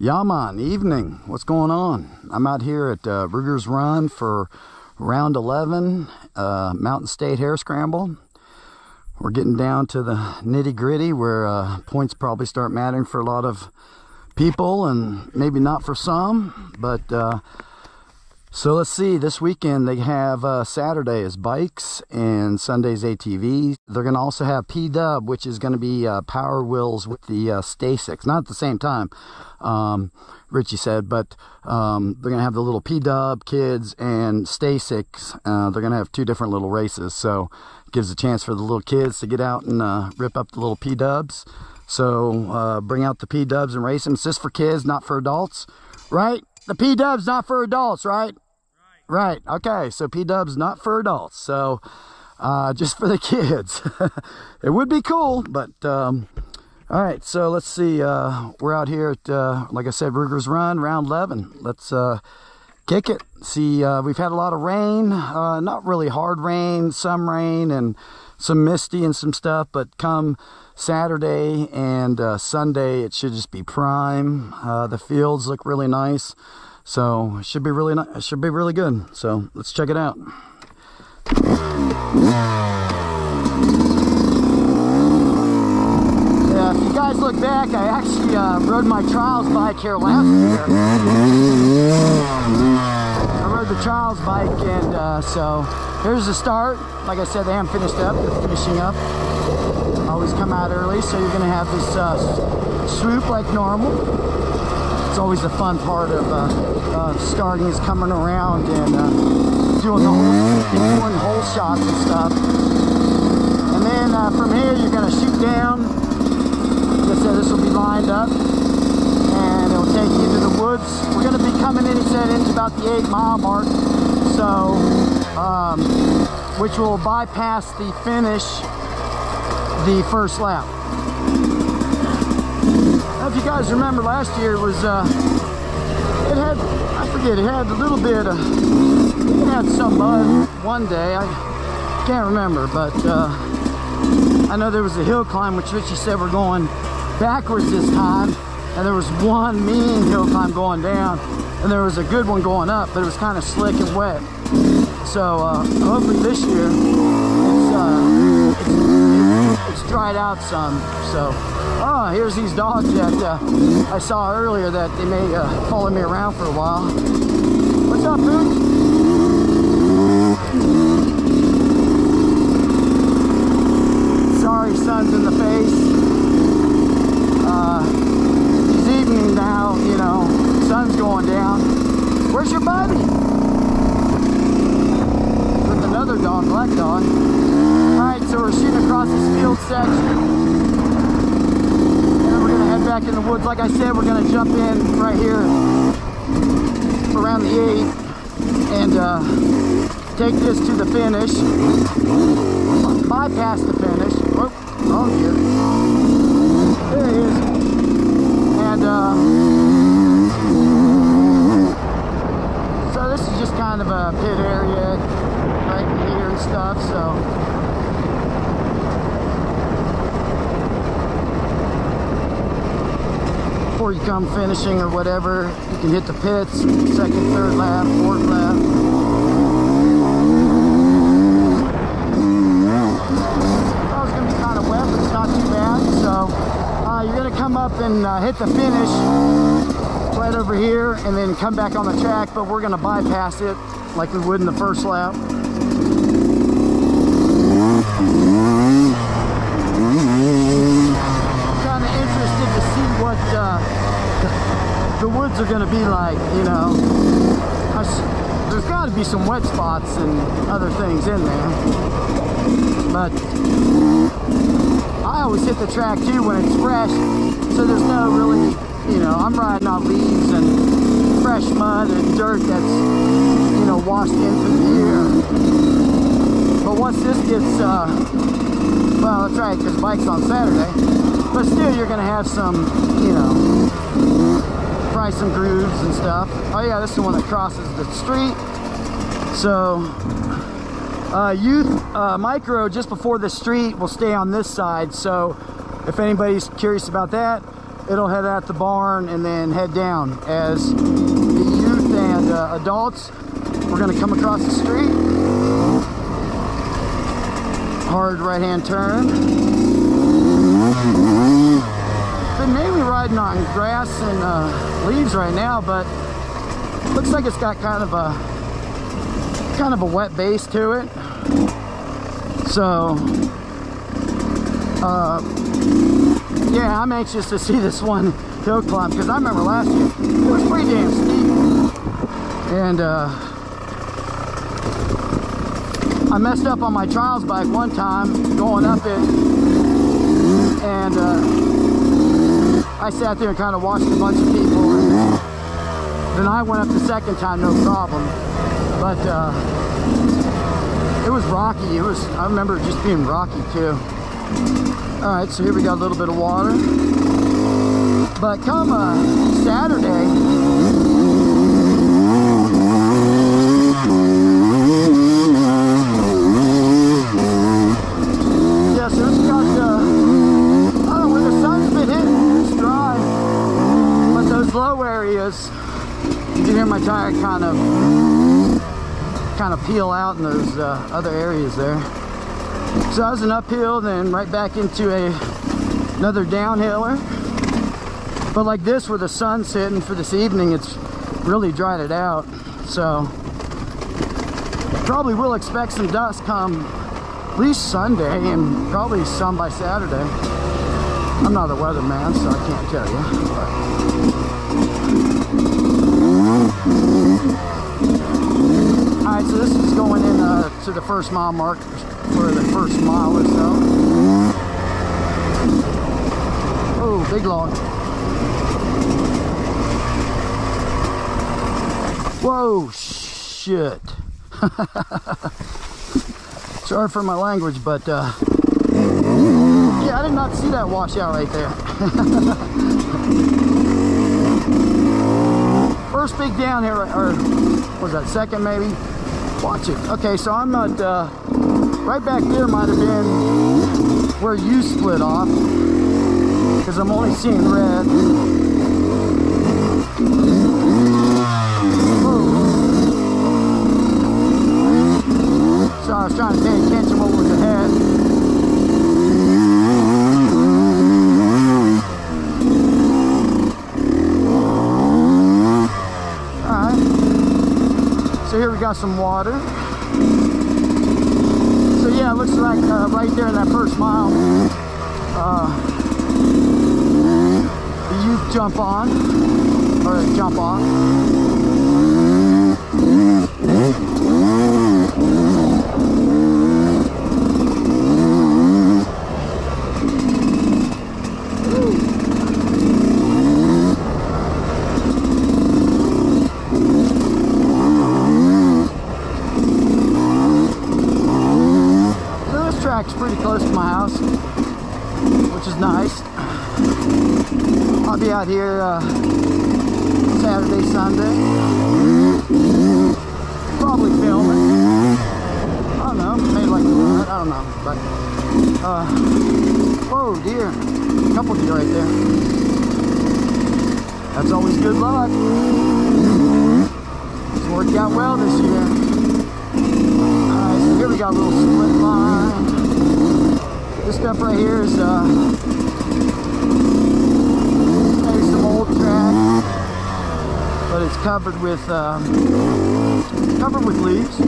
Yaman, evening. What's going on? I'm out here at uh, Ruger's Run for round 11, uh, Mountain State Hare Scramble. We're getting down to the nitty gritty where uh, points probably start mattering for a lot of people and maybe not for some, but uh, so let's see, this weekend they have uh, Saturday is bikes and Sunday's ATVs. They're going to also have P-Dub, which is going to be uh, Power Wheels with the uh, Stacycs. Not at the same time, um, Richie said, but um, they're going to have the little P-Dub kids and Stacycs. Uh, they're going to have two different little races, so it gives a chance for the little kids to get out and uh, rip up the little P-Dubs. So uh, bring out the P-Dubs and race them. It's just for kids, not for adults, right? The P-Dub's not for adults, right? Right. Okay. So P Dub's not for adults. So uh, just for the kids. it would be cool, but um, all right. So let's see. Uh, we're out here at, uh, like I said, Ruger's Run, round 11. Let's uh, kick it. See, uh, we've had a lot of rain. Uh, not really hard rain, some rain and some misty and some stuff, but come Saturday and Sunday, it should just be prime. the fields look really nice. So it should be really nice. Should be really good. So let's check it out. Yeah, if you guys look back, I actually uh, rode my trials bike here last year. I rode the trials bike and uh, so here's the start. Like I said, they haven't finished up. They're finishing up. Always come out early, so you're going to have this uh, swoop like normal it's always the fun part of uh, starting is coming around and uh, doing the whole, doing hole shots and stuff. And then uh, from here, you're going to shoot down. Like I said, this will be lined up and it'll take you into the woods. We're going to be coming in, he said, into about the eight mile mark. So, um, which will bypass the finish the first lap if you guys remember last year, it was, uh, it had, I forget, it had a little bit of, it had some mud one day. I can't remember, but uh, I know there was a hill climb, which Richie said we're going backwards this time. And there was one mean hill climb going down, and there was a good one going up, but it was kind of slick and wet. So uh, hopefully this year, it's, uh, it's, it's dried out some. So Oh, here's these dogs that uh, I saw earlier that they may uh, follow me around for a while. What's up, Boots? Sorry, sun's in the face. Uh, it's evening now, you know, sun's going down. Where's your buddy? With another dog, black dog. All right, so we're shooting across this field section back in the woods. Like I said, we're going to jump in right here around the 8 and uh, take this to the finish. Bypass the finish. Oh, wrong gear. There he is. And uh, so this is just kind of a pit area right here and stuff. So before you come finishing or whatever, you can hit the pits, second, third lap, fourth lap. You're to come up and uh, hit the finish right over here and then come back on the track, but we're to bypass it like we would in the first lap. The woods are going to be like, you know. There's got to be some wet spots and other things in there. But I always hit the track too when it's fresh. So there's no really, you know, I'm riding on leaves and fresh mud and dirt that's, you know, washed into the air. But once this gets, uh, well, that's right, because bike's on Saturday. But still, you're going to have some, you know, try some grooves and stuff. Oh yeah, this is the one that crosses the street. So, uh, youth uh, micro just before the street will stay on this side. So, if anybody's curious about that, it'll head out the barn and then head down as the youth and uh, adults we're going to come across the street hard right hand turn been mainly riding on grass and uh, leaves right now but looks like it's got kind of a kind of a wet base to it so uh, yeah, I'm anxious to see this one hill climb because I remember last year it was pretty damn steep. And uh, I messed up on my trials bike one time going up it. And uh, I sat there and kind of watched a bunch of people. And then I went up the second time, no problem. But uh, it was rocky. It was, I remember just being rocky too. All right, so here we got a little bit of water. But come uh, Saturday, yeah, so it's got, uh, I don't know, where the sun's been hitting, it's dry. But those low areas, my tire kind of, kind of peel out in those uh, other areas there. So I was an uphill, then right back into a another downhiller. But like this, where the sun's hitting for this evening, it's really dried it out. So probably will expect some dust come at least Sunday and probably some by Saturday. I'm not a weatherman, so I can't tell you. All right, so this is going in uh, to the first mile mark for the first mile or so. Oh, big log. Whoa, shit. Sorry for my language, but uh, yeah, I did not see that washout right there. First big down here, or was that second maybe? Watch it. Okay, so I'm not, uh, right back there might have been where you split off, because I'm only seeing red. So I was trying to pay attention what was ahead. Alright. So here we got some water. So yeah, it looks like uh, right there in that first mile, uh, the youth jump on, or jump off. So this track's pretty close to my house, which is nice. I'll be out here uh, Saturday, Sunday. Probably filming. I don't know, maybe like I don't know, but uh, whoa, deer, couple deer right there. That's always good luck. It's worked out well this year. Alright, so here we got a little split line. This stuff right here is uh, some old track, but it's covered with um, covered with leaves,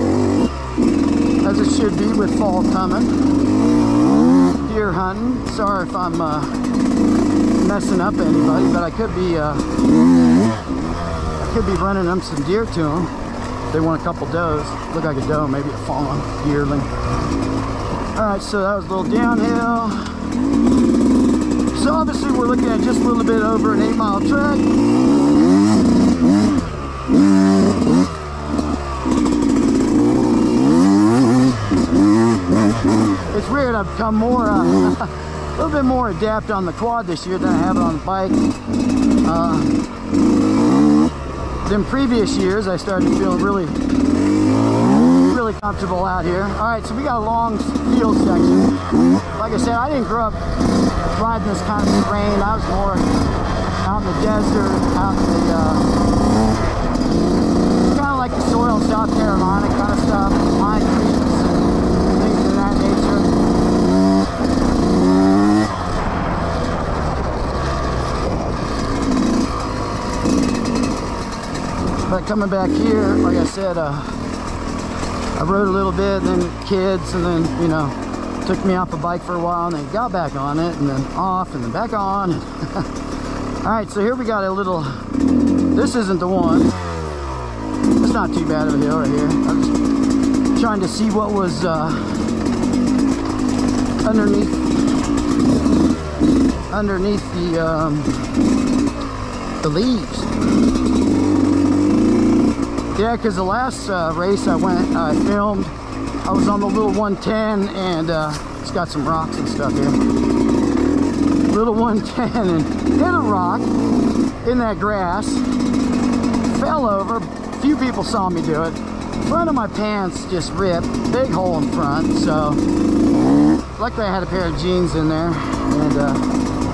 as it should be with fall coming. Deer hunting. Sorry if I'm uh, messing up anybody, but I could be uh, I could be running them some deer to them. They want a couple does. Look like a doe, maybe a fawn, yearling. All right, so that was a little downhill. So obviously we're looking at just a little bit over an eight mile trek. It's weird, I've become more, uh, a little bit more adept on the quad this year than I have on the bike. Uh, than previous years, I started feeling really, really comfortable out here. All right, so we got a long field section. like I said, I didn't grow up riding this kind of terrain. I was more out in the desert, out in the, uh, kind of like the soil South Carolina kind of stuff, pine trees and things of that nature. But coming back here, like I said, uh, I rode a little bit, and then kids, and then, you know, took me off a bike for a while, and then got back on it, and then off, and then back on. All right, so here we got a little, this isn't the one. It's not too bad of a hill right here. I'm just trying to see what was uh, underneath, underneath the, um, the leaves. Yeah, because the last uh, race I went, I filmed, I was on the little 110 and uh, it's got some rocks and stuff here. Little 110 and hit a rock in that grass, fell over. Few people saw me do it. Front of my pants just ripped, big hole in front. So luckily I had a pair of jeans in there and uh,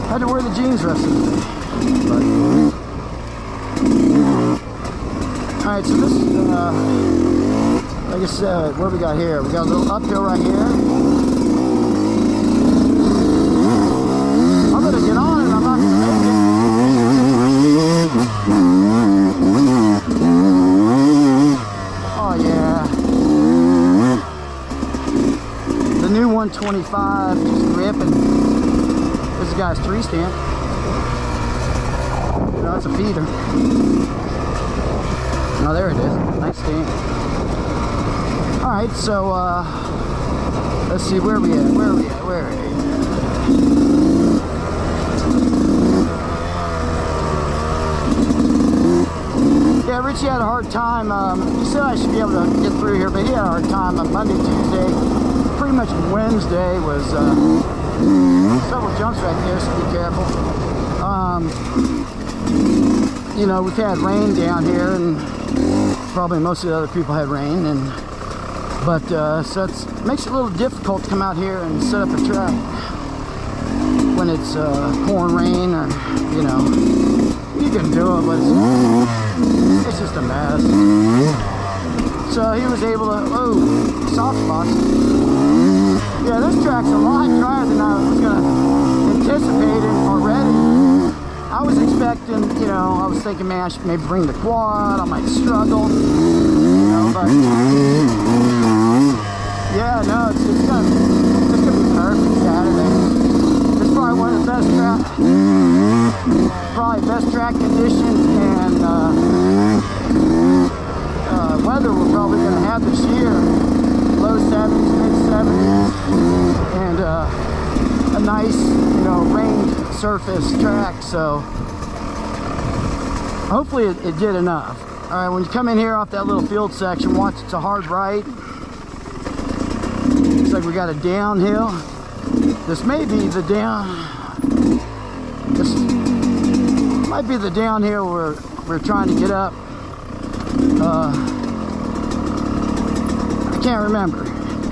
had to wear the jeans rest of the day. But, all right, so this, uh, like I said, what we got here? We got a little uphill right here. I'm gonna get on it. I'm not. Oh yeah. The new 125 just ripping. This guy's three stamp. No, it's a feeder. Oh, there it is. Nice stamp. All right, so uh, let's see where we at. Where are we at? Where are we? Yeah, Richie had a hard time. Um, he said I should be able to get through here, but he had a hard time on Monday, Tuesday. Pretty much Wednesday was uh, several jumps right there, so be careful. Um, you know, we've had rain down here, and probably most of the other people had rain, and but uh, so it makes it a little difficult to come out here and set up a track when it's uh, pouring rain, or you know, you can do it, but it's, it's just a mess. So he was able to, oh, soft spots. Yeah, this track's a lot drier than I was gonna anticipate it already. I was expecting, you know, I was thinking, man, I should maybe bring the quad. I might struggle, you know, but yeah, no, it's, it's gonna, be perfect Saturday. It's probably one of the best track, probably best track conditions and uh, uh, weather we're probably gonna have this year. Low 70s, mid 70s, and uh, nice, you know, rain surface track. So hopefully it, it did enough. All right, when you come in here off that little field section, watch it's a hard right. Looks like we got a downhill. This may be the down. This might be the downhill we're we're trying to get up. Uh, I can't remember.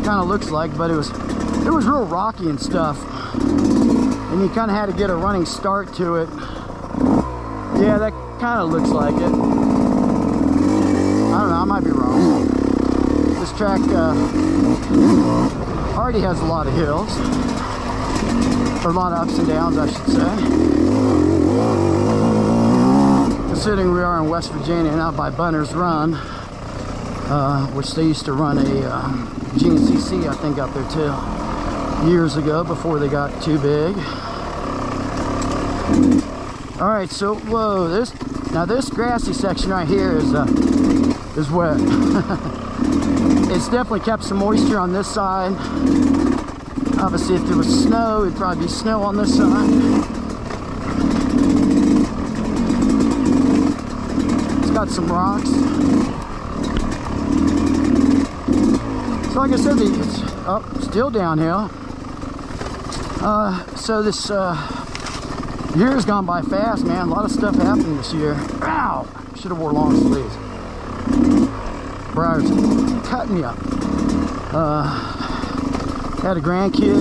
Kind of looks like, but it was it was real rocky and stuff, and you kind of had to get a running start to it. Yeah, that kind of looks like it. I don't know. I might be wrong. This track uh, already has a lot of hills, or a lot of ups and downs, I should say. Considering we are in West Virginia, and out by Bunner's Run, uh, which they used to run a uh, GNCC, I think, out there too, years ago before they got too big. All right, so whoa, this now this grassy section right here is uh, is wet. it's definitely kept some moisture on this side. Obviously, if there was snow, it'd probably be snow on this side. It's got some rocks. So like I said, it's up, still downhill. Uh, so this uh, year has gone by fast, man. A lot of stuff happened this year. Ow! Should have wore long sleeves. Briar's cutting me up. Uh, had a grandkid.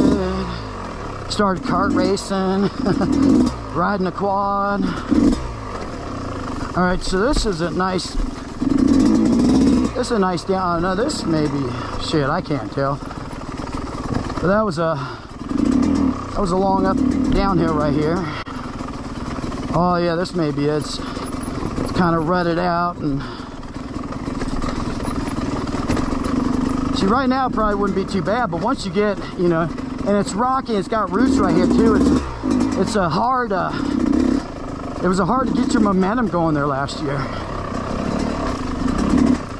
started kart racing, riding a quad. All right, so this is a nice, this is a nice down, no, this maybe, shit, I can't tell. But that was a, that was a long up downhill right here. Oh yeah, this may be it. It's, it's kind of rutted out and see right now probably wouldn't be too bad, but once you get, you know, and it's rocky, it's got roots right here too. It's it's a hard uh, it was a hard to get your momentum going there last year.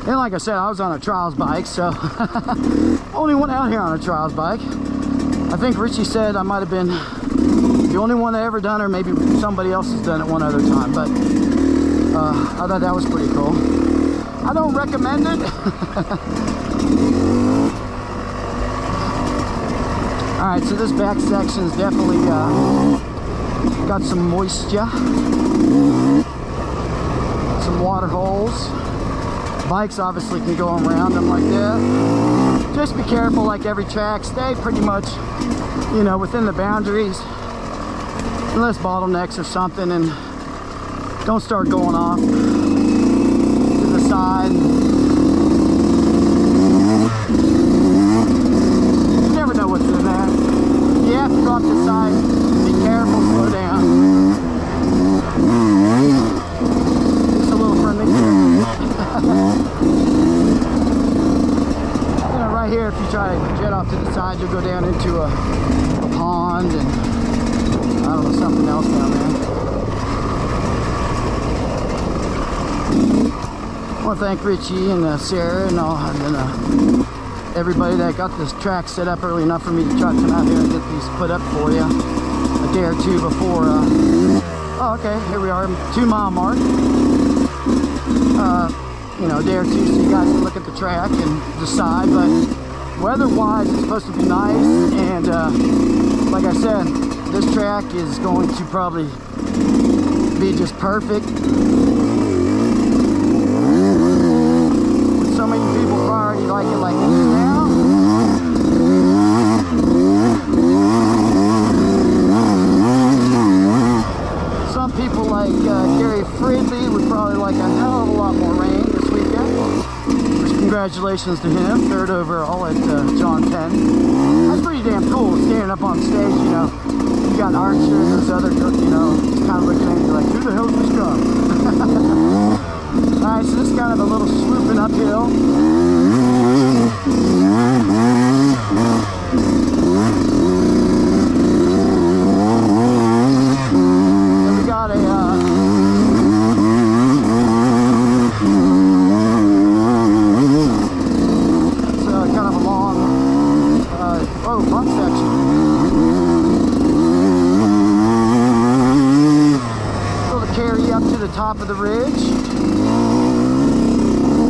And like I said, I was on a trials bike, so only one out here on a trials bike. I think Richie said I might have been the only one that ever done, or maybe somebody else has done it one other time. But uh, I thought that was pretty cool. I don't recommend it. All right, so this back section is definitely uh, got some moisture, some water holes. Bikes obviously can go around them like that. Just be careful like every track. Stay pretty much, you know, within the boundaries. Unless bottlenecks or something and don't start going off to the side. You never know what's in there. You have to go off to the side. Be careful, slow down. Just a little friendly. you know, right here, if you try to jet off to the side, you'll go down into a, a pond and I don't know, something else down there. I want to thank Richie and uh, Sarah and all, and uh, everybody that got this track set up early enough for me to try to come out here and get these put up for you a day or two before. Uh, oh, okay, here we are, two mile mark. Uh, you know, a day or two so you guys can look at the track and decide. But weather-wise, it's supposed to be nice, and uh, like I said, this track is going to probably be just perfect. With so many like. Some people like uh, Gary Fridley would probably like a hell of a lot more rain this weekend. Congratulations to him, third overall at uh, John Penton. That's pretty damn cool, standing up on stage, you know. You got Archer and those other, you know, kind of looking at you like, who the hell is this guy? Alright, so this is kind of a little swooping uphill. And we got a, uh, it's uh, kind of a long, uh, oh, bump section. It'll carry you up to the top of the ridge.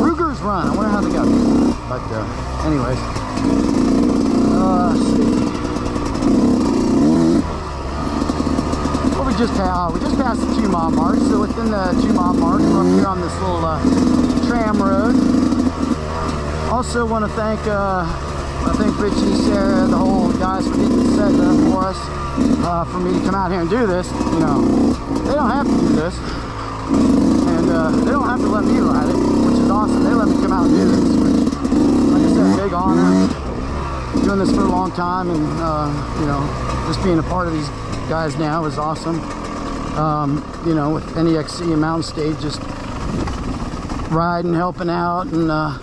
Ruger's Run. I wonder how they got there. But, uh, anyways. Uh, let's see. Well, we just passed, we just passed the two mile mark. So within the two mile mark, we're up here on this little uh, tram road. Also want to thank, uh, I think Richie, Sarah, the whole guys for getting this set up for us, uh, for me to come out here and do this. You know, they don't have to do this, and uh, they don't have to let me ride it, which is awesome. They let me come out and do this, which, like I said, big honor. Doing this for a long time, and uh, you know, just being a part of these guys now is awesome. Um, you know, with NECXC and Mountain State, just riding, helping out, and uh,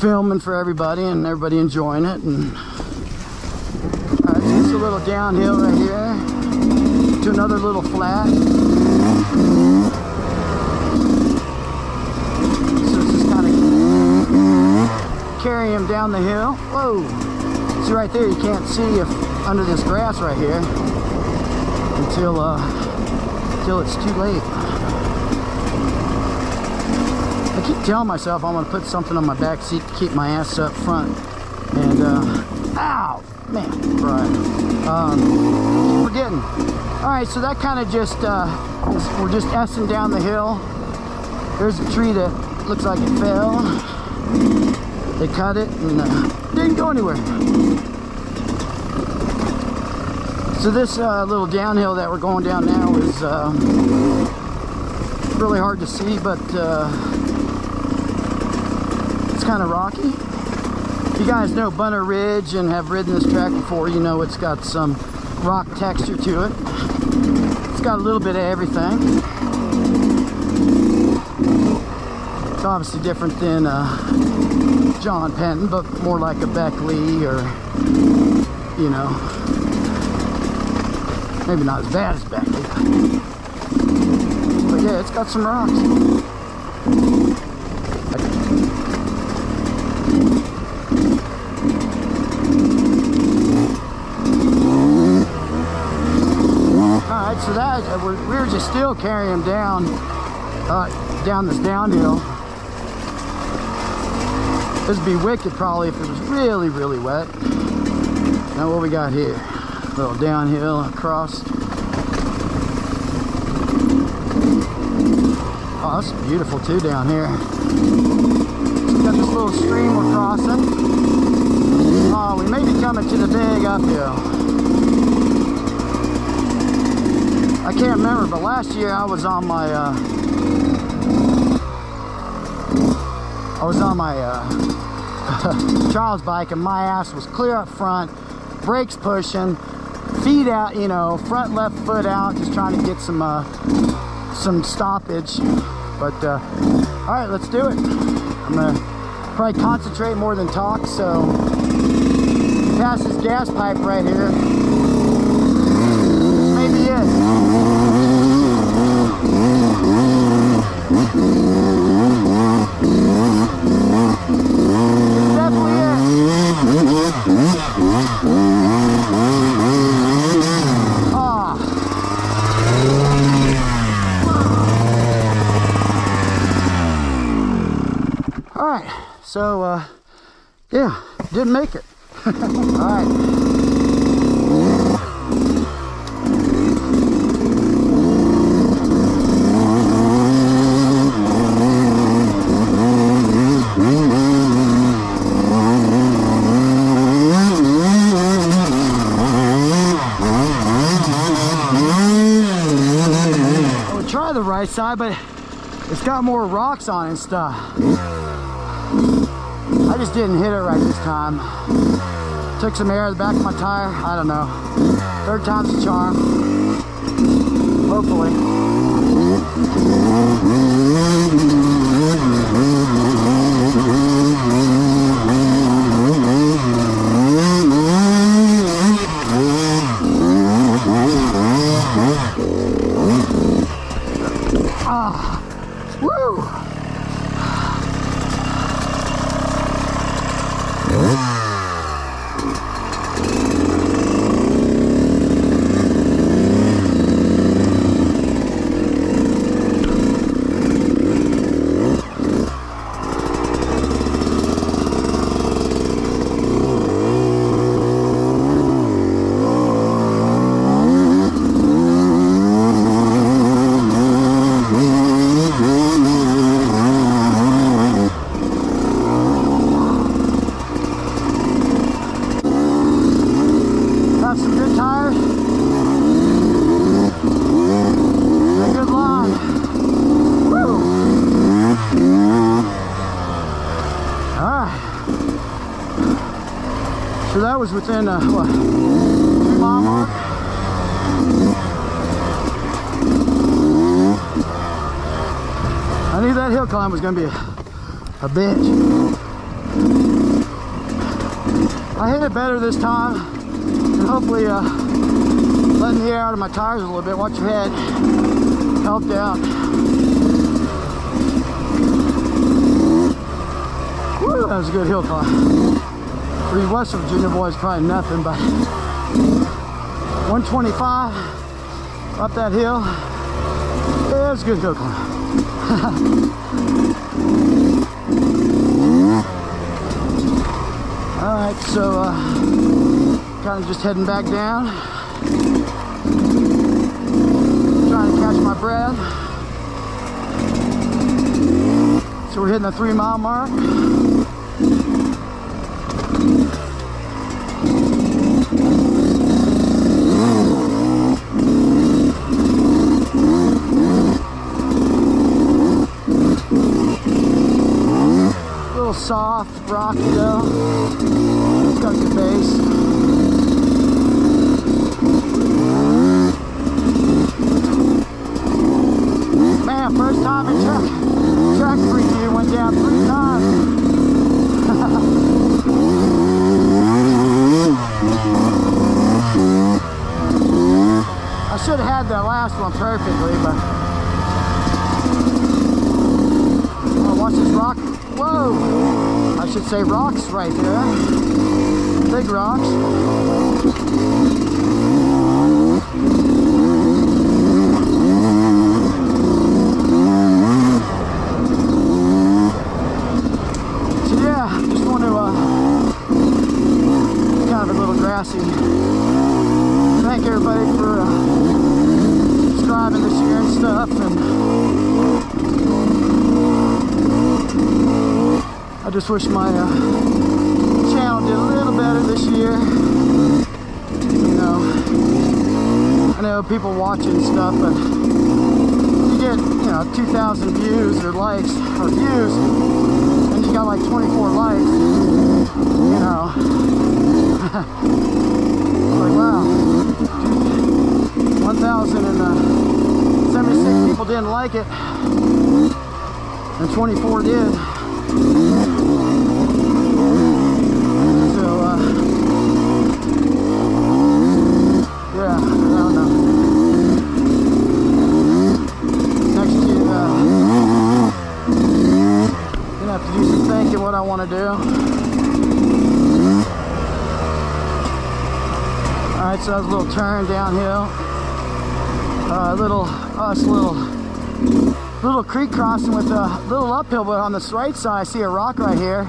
filming for everybody, and everybody enjoying it. And so it's a little downhill right here to another little flat. So it's just kind of carry him down the hill. Whoa! See right there, you can't see if under this grass right here until uh, until it's too late. Telling myself I'm gonna put something on my back seat to keep my ass up front. And uh, ow, man, right. Um, forgetting. All right, so that kind of just uh, is, we're just s down the hill. There's a tree that looks like it fell. They cut it and uh, didn't go anywhere. So this uh, little downhill that we're going down now is uh, really hard to see, but uh, kind of rocky. If you guys know Bunner Ridge and have ridden this track before, you know it's got some rock texture to it. It's got a little bit of everything. It's obviously different than uh, John Penton, but more like a Beckley or, you know, maybe not as bad as Beckley. But yeah, it's got some rocks. Alright, so that, uh, we're, we were just still carrying down, uh, down this downhill. This would be wicked probably if it was really, really wet. Now what we got here? A little downhill across. Oh, that's beautiful too down here. Got this little stream we're crossing. Oh, we may be coming to the big uphill. I can't remember, but last year I was on my uh, I was on my uh, trials bike and my ass was clear up front, brakes pushing, feet out, you know, front left foot out, just trying to get some uh, some stoppage. But uh, all right, let's do it. I'm gonna probably concentrate more than talk. So pass this gas pipe right here. Uh... side, but it's got more rocks on it and stuff. I just didn't hit it right this time. Took some air of the back of my tire. I don't know. Third time's a charm. Hopefully. Ah, woo! Got some good tires. And a good line. Woo! Alright. So that was uh, what? I knew that hill climb was gonna be a, a bitch. I hit it better this time and hopefully uh, letting the air out of my tires a little bit. Watch your head. Helped out. That was a good hill climb. You West Virginia boys, probably nothing, but 125 up that hill. Yeah, it was a good climb. All right, so uh, kind of just heading back down. Trying to catch my breath. So we're hitting the three mile mark. Rocky though. It's got good base. Man, first time in track, track preview went down three times. I should have had that last one perfectly, but oh, watch this rock. Whoa! I should say rocks right there. Big rocks. So yeah, just want to uh, kind of a little grassy. Thank everybody for uh, subscribing this year and stuff, and I just wish my uh, channel did a little better this year. You know, I know people watching stuff, but you get you know 2,000 views or likes or views, and you got like 24 likes. You know, like wow, 1,076 people didn't like it, and 24 did. So, uh, yeah, I don't know. Next year, uh, gonna have to do some thinking what I want to do. Alright, so that a little turn downhill. Uh, little, us little, little creek crossing with a little uphill, but on this right side I see a rock right here.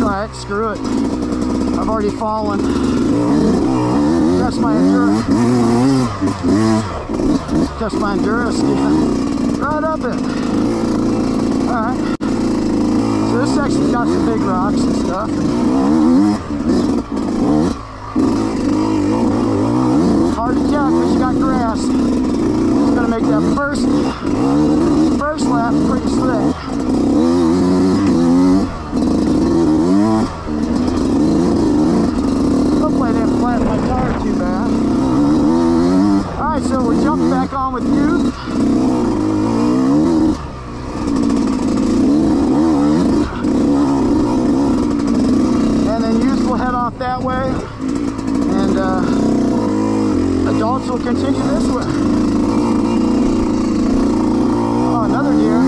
Try it, screw it. I've already fallen. Test my endurance. Test my endurance. Right up it. Alright. This section's got some big rocks and stuff. Hard to tell because you got grass. It's gonna make that first first lap pretty slick. Hopefully I didn't flat my tire too bad. Alright, so we jump back on with you. And then youth will head off that way. And uh, adults will continue this way. Oh, another deer.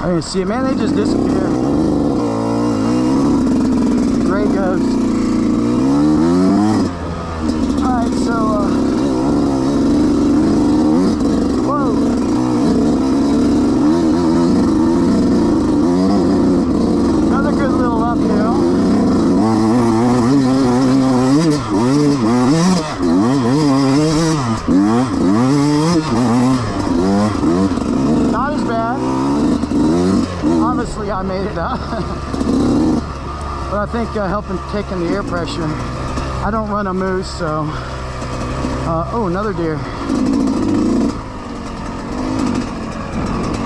I didn't see. Man, they just disappear. Gray ghost. Alright, so, uh, whoa. Another good little uphill. Not as bad. Obviously, I made it up. but I think uh, helping taking the air pressure. I don't run a mousse, so. Uh, oh, another deer.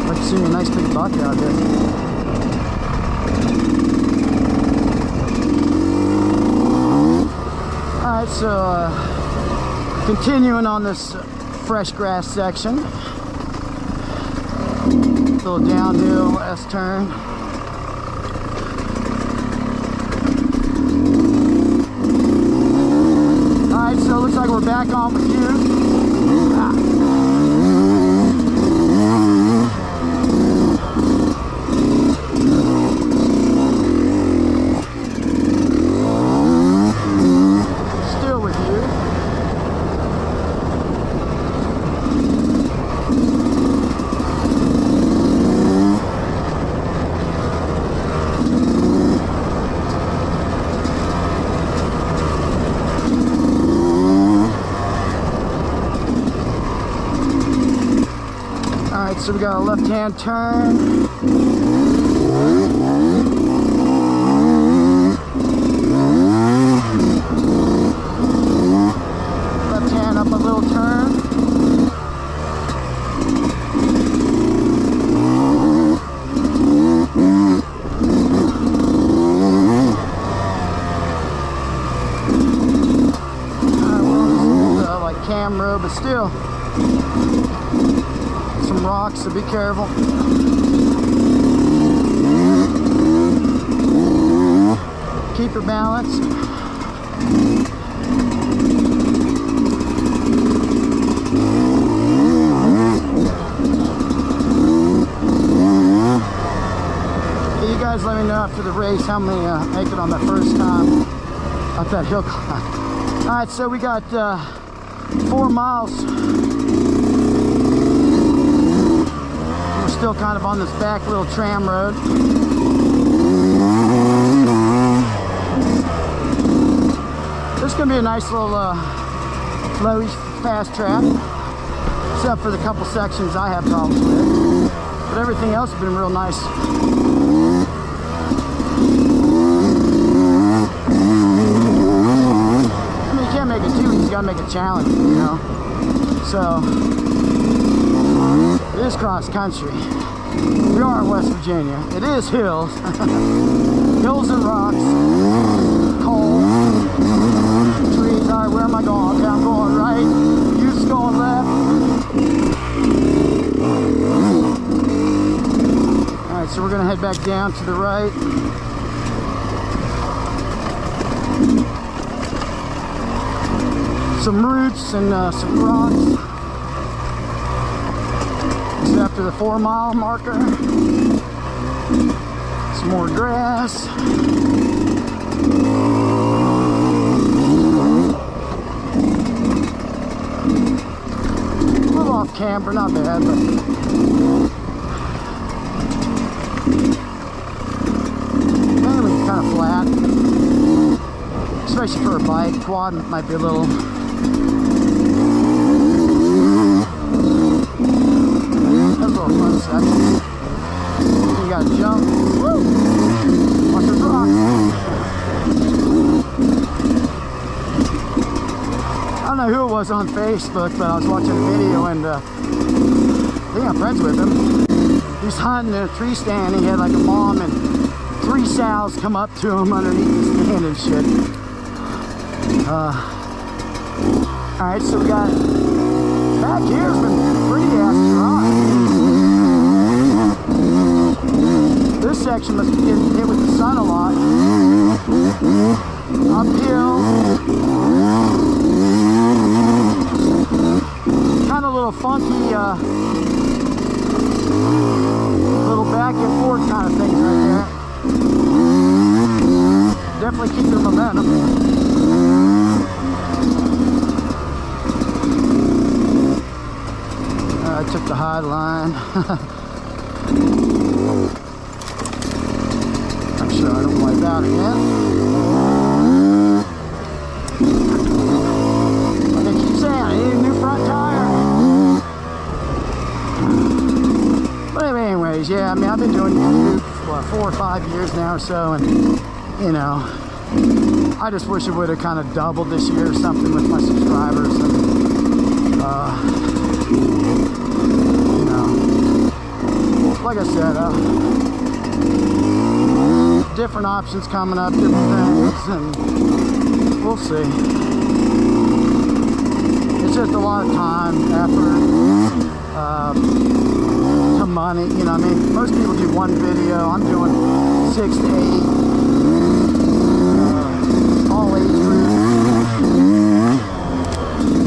Like seeing a nice big buck out here. Alright, so uh, continuing on this fresh grass section. Little downhill S turn. Alright, so it looks like we're back on with you. Still with you. Alright, so we got a left hand turn. Left hand up a little careful. Keep your balance. You guys let me know after the race how many uh, make it on the first time up that hill climb. All right, so we got uh, four miles. We're still kind of on this back little tram road. This is gonna be a nice little uh, flowy fast track, except for the couple sections I have problems with. But everything else has been real nice. I mean, you can't make it too easy, you know? So, it is cross country. We are in West Virginia. It is hills. hills and rocks. Coal. Trees. Alright, where am I going? Okay, I'm going right. You's going left. Alright, so we're gonna head back down to the right. Some roots and uh, some rocks. Is after the four mile marker. Some more grass. A little off camber, not bad, but kind of flat. Especially for a bike. Quad might be a little That's You gotta jump. Woo! Watch. I don't know who it was on Facebook, but I was watching a video and uh, I think I'm friends with him. He's hunting in a tree stand. and He had like a mom and three sows come up to him underneath the stand and shit. Uh, all right, so we got back been pretty ass dry. This section must be getting hit with the sun a lot. Uphill. Kind of a little funky, uh, little back and forth kind of things right there. Definitely keep the momentum. I took the high line. Again. Like I keep saying, I need a new front tire. But anyways, yeah, I mean, I've been doing YouTube for what, four or five years now or so, and you know, I just wish it would have kind of doubled this year or something with my subscribers. And, uh, you know, like I said, uh, different options coming up, different things, and we'll see. It's just a lot of time, effort, uh, to money. You know, I mean, most people do one video. I'm doing six to eight, uh, all age groups.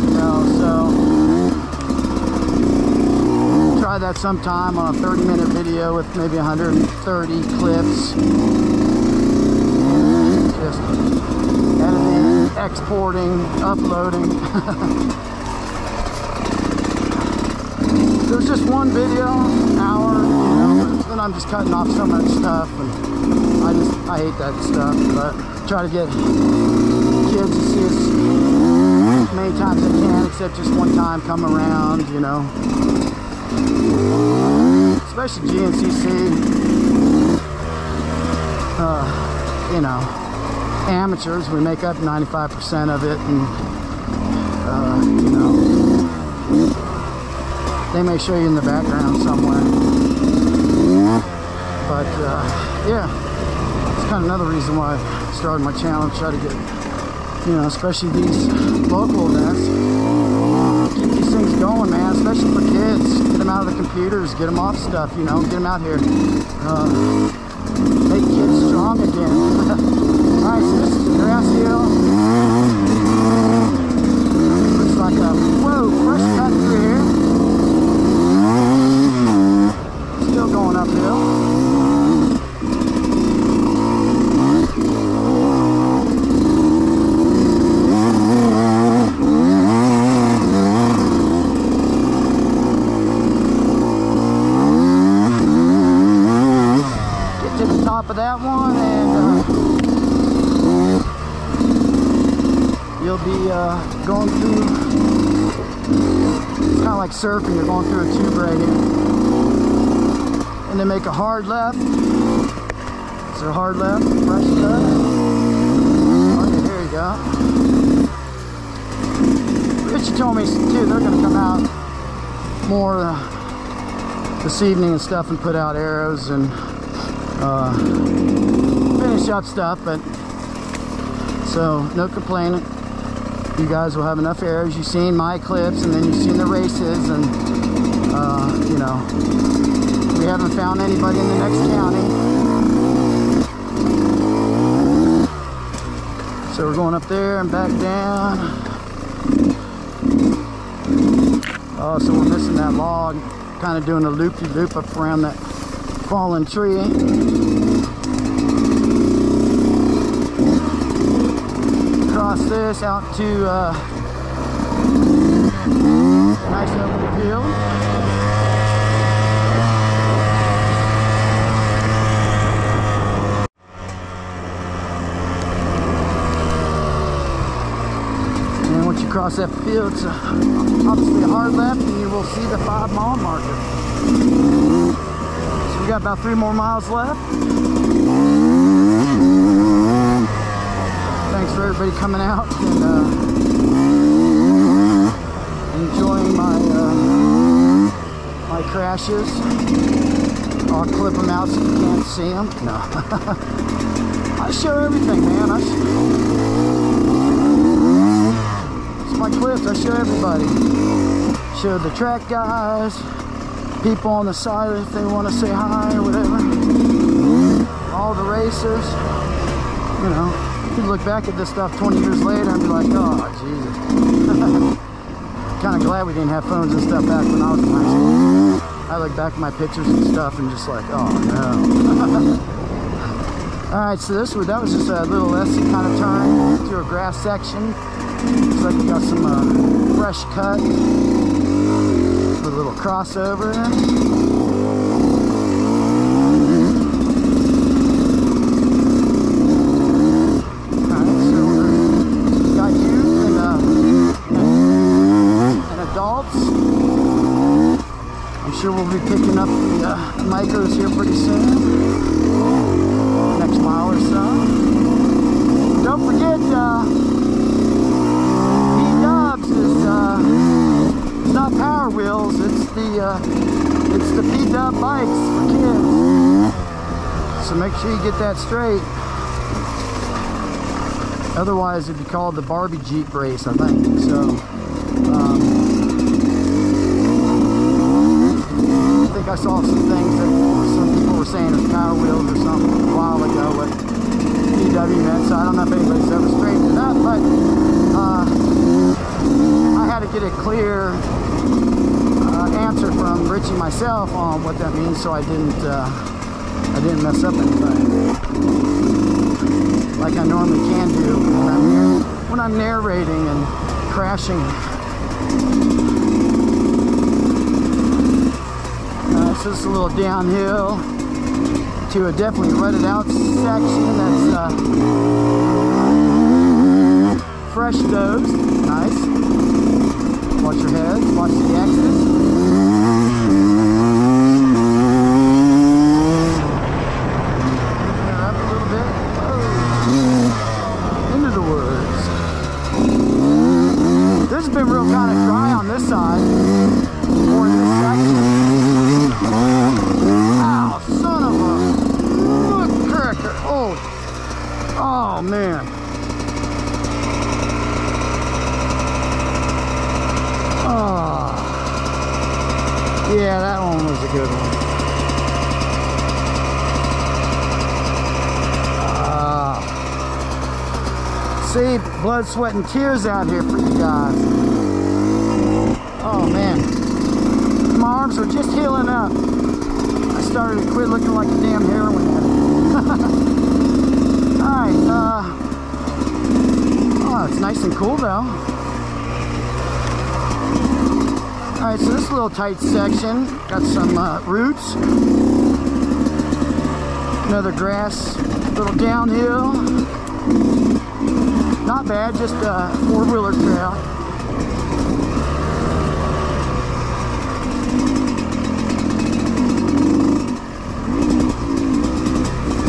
You know, so try that sometime on a 30 minute video with maybe 130 clips. Just editing, exporting, uploading. There's just one video, hour, you know, then I'm just cutting off so much stuff and I just, I hate that stuff, but try to get kids to see us as many times I can, except just one time come around, you know especially GNCC. Uh, you know, amateurs, we make up 95% of it, and uh, you know, they may show you in the background somewhere. But uh, yeah, it's kind of another reason why I started my channel, try to get, you know, especially these local events, going, man, especially for kids. Get them out of the computers, get them off stuff, you know, get them out here. Uh, make kids strong again. All right, so this is. Looks like a, whoa, fresh cut through here. Still going uphill. Get to the top of that one and uh, you'll be uh, going through, it's kind of like surfing, you're going through a tube right here. And then make a hard left. Is there a hard left? Fresh left? Okay, there you go. Richie told me too, they're going to come out more uh, this evening and stuff and put out arrows and uh, finish up stuff, but so no complaining. You guys will have enough arrows. You've seen my clips and then you've seen the races and uh, you know, we haven't found anybody in the next county. So we're going up there and back down. Oh, so we're missing that log. Kind of doing a loopy-loop up around that fallen tree. Cross this out to uh, nice open field. And once you cross that field, it's uh, obviously a hard left, and you will see the five mile marker. So we got about three more miles left. Thanks for everybody coming out and uh, enjoying my uh, my crashes. I'll clip them out so you can't see them. No, I show everything, man. I show, it's my clips. I show everybody. Show the track guys, people on the side if they want to say hi or whatever. All the racers. You know, could look back at this stuff 20 years later and be like, oh, Jesus. kind of glad we didn't have phones and stuff back when I was in high school. I look back at my pictures and stuff and just like, oh no. All right, so this was that was just a little lesson, kind of turn through a grass section. Looks like we got some uh, fresh cut with a little crossover. Alright, so we're got youth and, uh, and adults. I'm sure we'll be picking up the uh, micros here pretty soon. Next mile or so. Don't forget, uh, P-Dubs is, uh, it's not Power Wheels, it's the, uh, it's the P-Dub bikes for kids. So make sure you get that straight. Otherwise, it'd be called the Barbie Jeep race, I think. So, um, think I saw some things that some people were saying it's Power Wheels or something a while ago what PW meant. So I don't know if anybody's ever straightened it up, but uh, I had to get a clear uh, answer from Richie myself on what that means, so I didn't uh, I didn't mess up anything like I normally can do when I'm, when I'm narrating and crashing. Uh, so a little downhill to a definitely rutted out section that's uh, fresh dozed. Nice. Watch your head, watch the exits. Clear up a little bit. Oh. Into the woods. This has been real kind of dry on this side. More in this section. Ow, son of a look cracker. Oh. Oh man. Ah. a good one. Ah. see, blood, sweat, and tears out here for you guys. Oh man, my arms are just healing up. I started to quit looking like a damn heroin addict. Alright, uh, oh, it's nice and cool though. Alright, so this little tight section, got some uh, roots. Another grass, little downhill. Not bad, just a four-wheeler trail.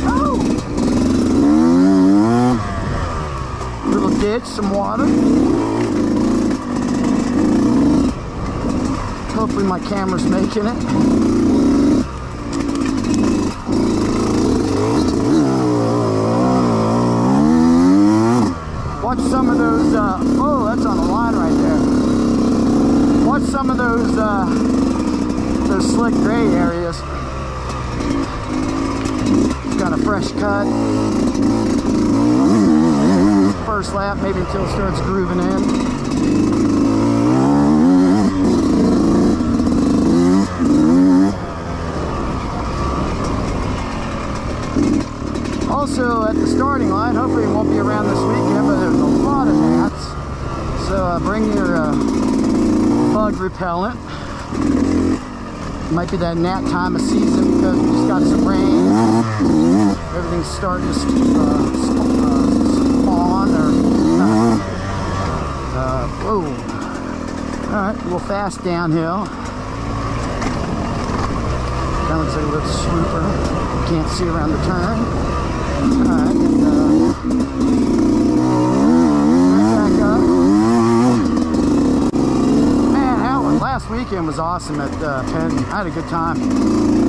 Oh! Some water. Hopefully my camera's making it. Watch some of those, uh, oh, that's on the line right there. Watch some of those, uh, those slick gray areas. Got a fresh cut. First lap, maybe until it starts grooving in. Also at the starting line, hopefully it won't be around this weekend, but there's a lot of gnats. So uh, bring your uh, bug repellent. Might be that gnat time of season because we just got some rain. Everything's starting to uh, sp- spawn or uh, whoa. All right, a little fast downhill. That looks like a little swooper. Can't see around the turn. Weekend was awesome at uh, Penn. I had a good time.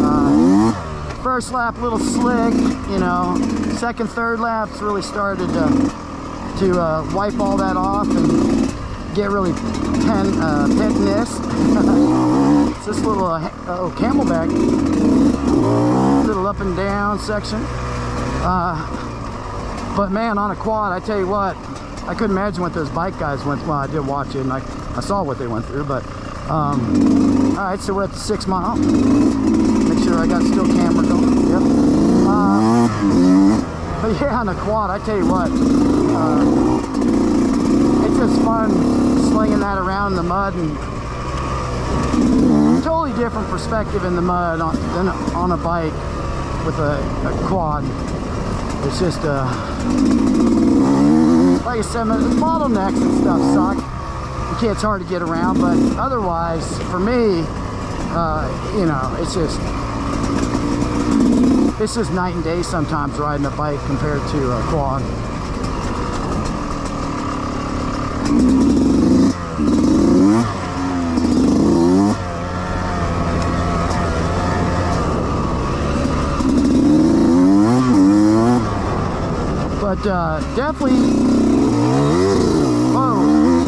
Uh, first lap, a little slick, you know. Second, third laps really started to, to uh, wipe all that off and get really pen, uh, it's this little, uh, oh, camelback, little up and down section. Uh, but man, on a quad, I tell you what, I couldn't imagine what those bike guys went. Well, I did watch it, and I, I saw what they went through. But um, all right, so we're at the six mile. Make sure I got still camera going. Yep. Uh, but yeah, on a quad, I tell you what, uh, it's just fun slinging that around in the mud and totally different perspective in the mud on, than on a bike with a, a quad. It's just, uh, like I said, the bottlenecks and stuff suck. It's hard to get around, but otherwise, for me, uh, you know, it's just, it's just night and day sometimes riding a bike compared to a quad. but uh, definitely. Whoa.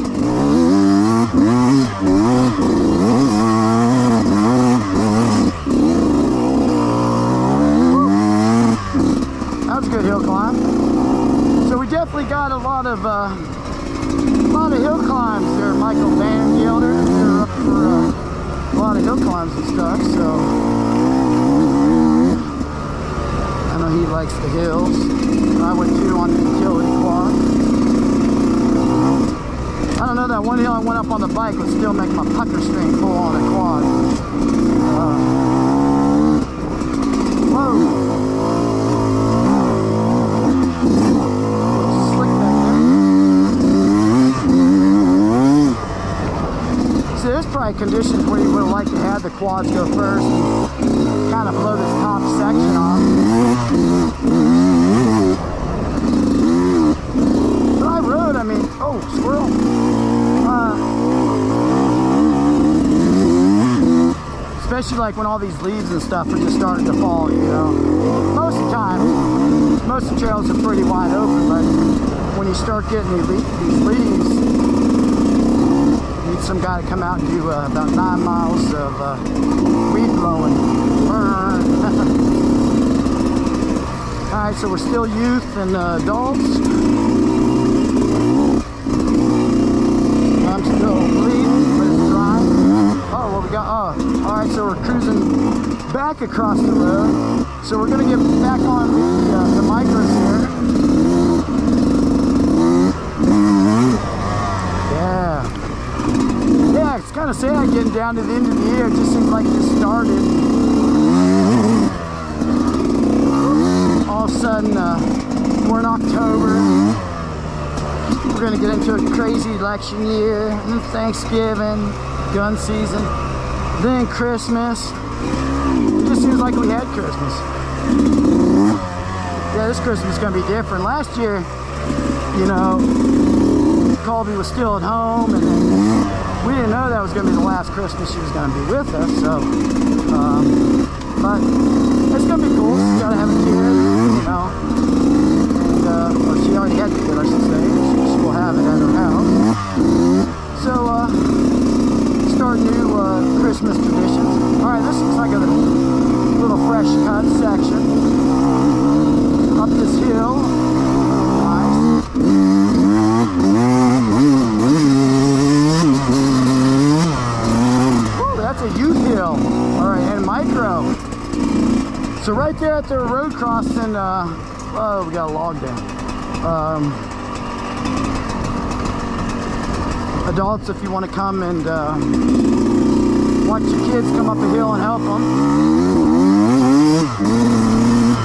That was a good hill climb. So we definitely got a lot of uh, a lot of hill climbs there, Michael Van Gelder. They're up for uh, a lot of hill climbs and stuff. So know he likes the hills. I went to on the utility quad. I don't know, that one hill I went up on the bike would still make my pucker string pull on the quad. Uh, whoa. Slick back there. See, there's probably conditions where you would liked to have the quads go first and kind of blow this top section off. Dry road, I mean, oh, squirrel. Uh, especially like when all these leaves and stuff are just starting to fall, you know. Most of the time, most of the trails are pretty wide open, but when you start getting these, leaves, some guy to come out and do uh, about nine miles of uh, weed blowing. All right, so we're still youth and uh, adults. I'm still bleeding, but it's dry. Oh, what we got? Oh, all right, so we're cruising back across the road. So we're gonna get back on the, uh, the micros here. Yeah. Yeah, it's kind of sad getting down to the end of the year. It just seems like it just started. All of a sudden, uh, we're in October. We're gonna get into a crazy election year, and Thanksgiving, gun season, then Christmas. It just seems like we had Christmas. Yeah, this Christmas is gonna be different. Last year, you know, Colby was still at home, and then we didn't know that was gonna be the last Christmas she was gonna be with us. So, um, but it's gonna be cool. She's gotta have a kid, you know. And, uh, well, she already had the kid, I should say. She, she will have it at her house. So, uh, start new uh, Christmas traditions. All right, this looks like a little fresh cut section up this hill. Nice. Ooh, that's a youth hill. All right, and micro. So right there at the road crossing, uh, oh, we got a log down. Um, adults, if you want to come and uh, watch your kids come up a hill and help them.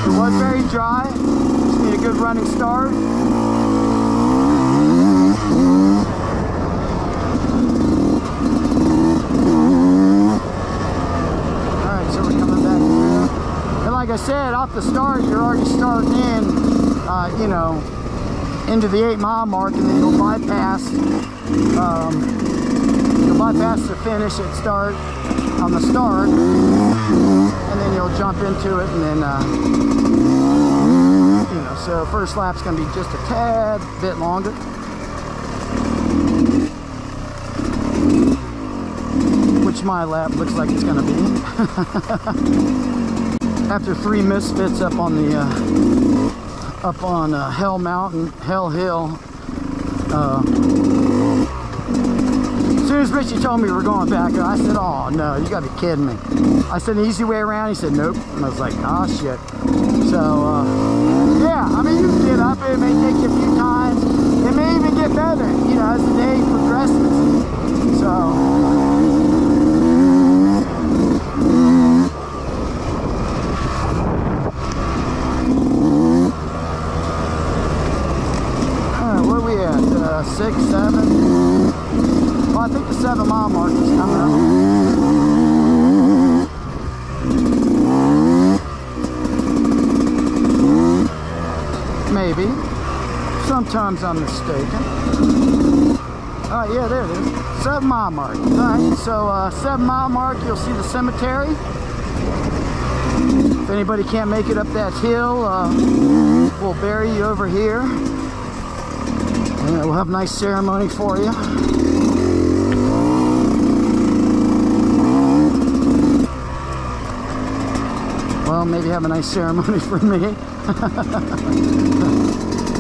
It was very dry. Just need a good running start. Alright, so we're coming back through. And like I said, off the start, you're already starting in, uh, you know, into the eight mile mark, and then you'll bypass, um, you'll bypass the finish at start on the start, and then you'll jump into it, and then, uh, you know, so first lap's gonna be just a tad bit longer. Which my lap looks like it's gonna be. After three misfits up on the uh, up on uh, Hell Mountain, Hell Hill. Uh, as soon as Richie told me we were going back, I said, "Oh no, you gotta be kidding me!" I said, "The easy way around." He said, "Nope," and I was like, "Oh shit." So uh, yeah, I mean, you can get up. It may take you a few times. It may even get better, you know, as the day progresses. So. All right, where we at? Uh, six, seven. Well, I think the seven mile mark is coming up. Maybe. Sometimes I'm mistaken. All right, yeah, there it is. Seven mile mark. All right, so uh, seven mile mark, you'll see the cemetery. If anybody can't make it up that hill, uh, we'll bury you over here. And we'll have a nice ceremony for you. Well, maybe have a nice ceremony for me.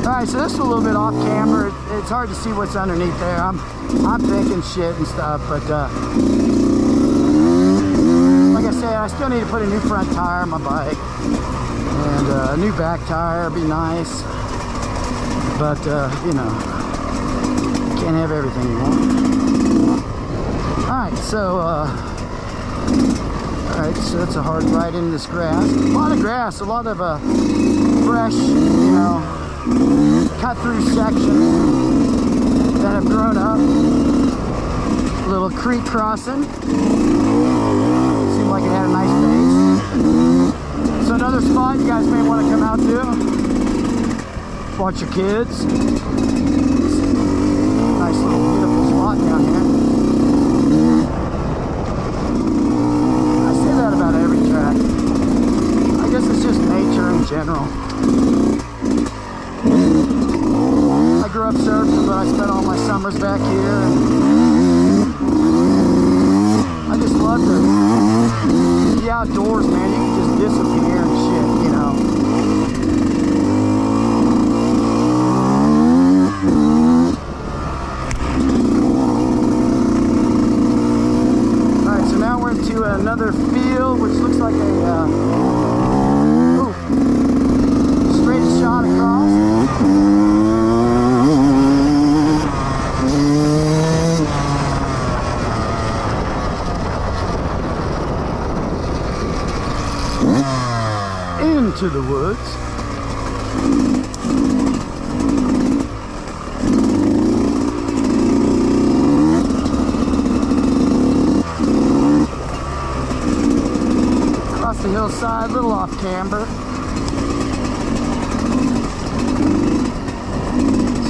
All right, so this is a little bit off camera. It's hard to see what's underneath there. I'm, I'm thinking shit and stuff, but uh, like I said, I still need to put a new front tire on my bike and uh, a new back tire. Would be nice, but uh, you know, can't have everything you want. All right, so. Uh, Alright, so it's a hard ride in this grass. A lot of grass, a lot of uh, fresh, you know, cut through sections that have grown up. A little creek crossing. Seemed like it had a nice base. So another spot you guys may want to come out to. Watch your kids. Nice little beautiful spot down here. I say that about every track. I guess it's just nature in general. I grew up surfing, but I spent all my summers back here. And love to the outdoors, man. You can just disappear and shit, you know. All right, so now we're into another field, which looks like a uh, ooh, straight shot across. into the woods. Across the hillside, a little off camber.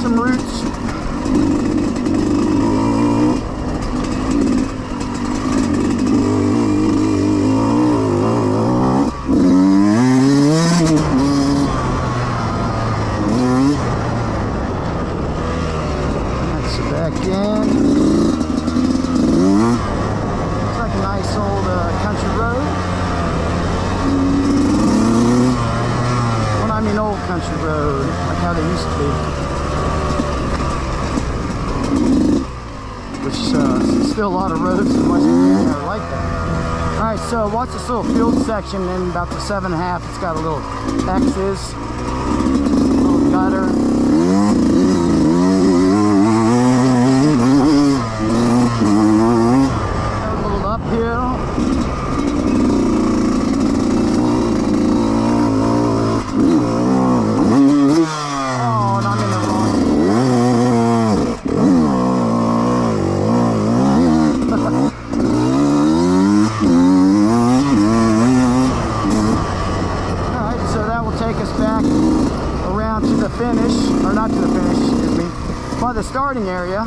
Some roots. That's back in. Looks like a nice old uh, country road. Well, I mean old country road, like how they used to be. Which uh, still a lot of roads in West Virginia are like that. All right, so watch this little field section in about the seven and a half. It's got a little X's, little gutter. A little uphill. Oh, and I'm in the wrong. Alright, so that will take us back around to the finish, or not to the finish, excuse me, by the starting area.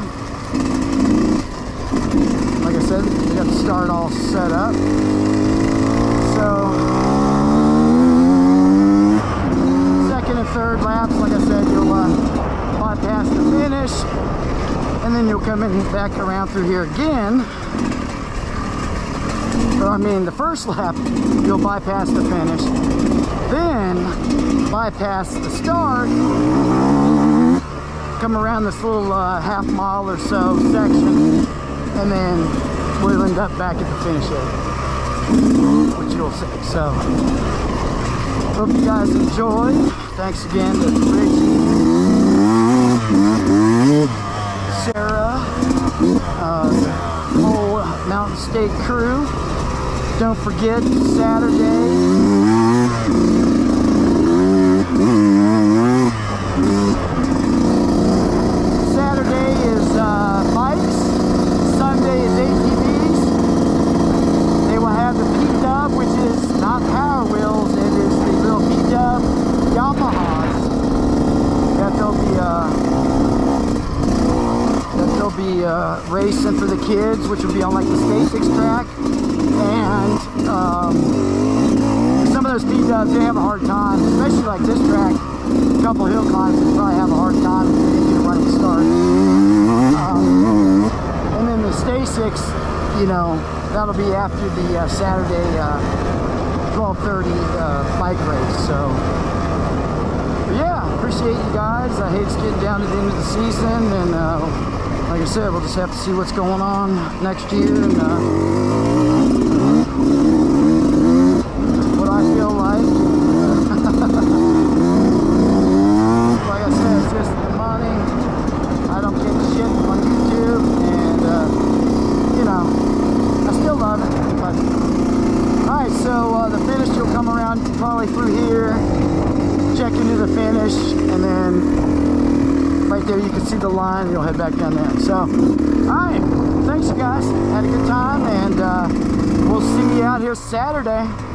Like I said, we got the start all set up. So, second and third laps, like I said, you'll uh, bypass the finish, and then you'll come in back around through here again. Or, I mean, the first lap, you'll bypass the finish, then bypass the start, come around this little uh, half mile or so section, and then we'll end up back at the finish area, which you'll see. So, hope you guys enjoy. Thanks again to Richie, Sarah, uh, whole Mountain State crew. Don't forget Saturday. Saturday is uh, bikes. Sunday is ATVs. They will have the P-Dub, which is not Power Wheels. It is the little P-Dub Yamahas that they'll be uh, racing for the kids, which will be on like the Stacycs track. And um, some of those P-Dubs, they have a hard time, especially like this track. A couple hill climbs, they probably have a hard time if a running start. Um, and then the Stacycs, you know, that'll be after the uh, Saturday uh, 12:30 uh, bike race. So, yeah, appreciate you guys. I hate it's getting down to the end of the season, and uh, like I said, we'll just have to see what's going on next year and uh, what I feel like. like I said, it's just the money. I don't get shit on YouTube, and uh, you know, I still love it. But all right, so uh, the finish you'll come around probably through here, check into the finish, and then right there you can see the line. You'll head back down there. So, all right, thanks you guys. Had a good time, and uh, we'll see you out here Saturday.